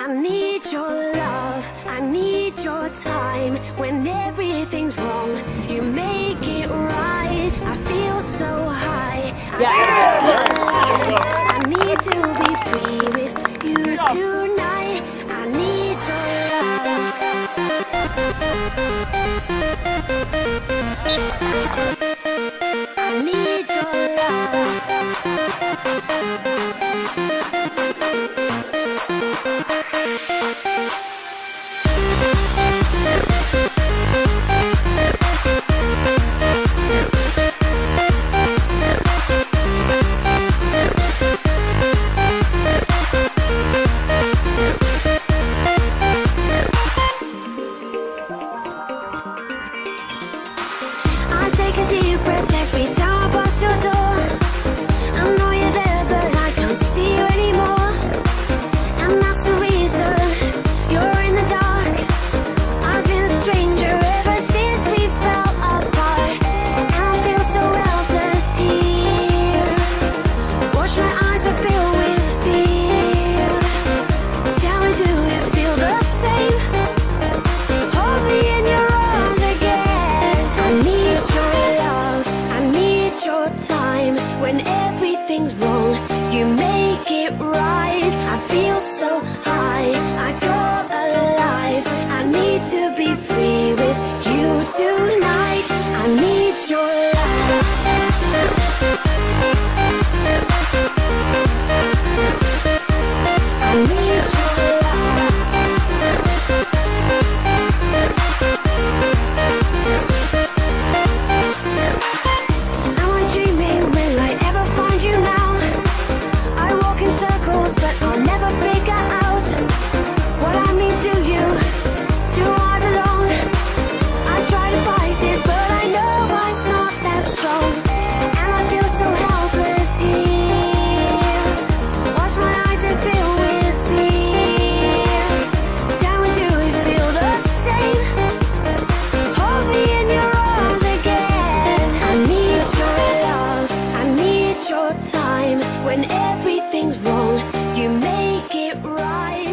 I need your love time. When everything's wrong, you make it right. I feel so high. I feel alive. I need to be free with you tonight. I need your love. rise. I feel so high, I come alive. I need to be free with you tonight. I need your love. Need you make it right.